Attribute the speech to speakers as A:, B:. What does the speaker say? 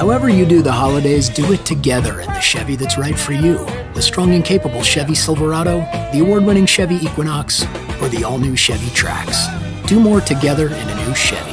A: However, you do the holidays, do it together in the Chevy that's right for you. The strong and capable Chevy Silverado, the award winning Chevy Equinox, or the all new Chevy Trax. Do more together in a new Chevy.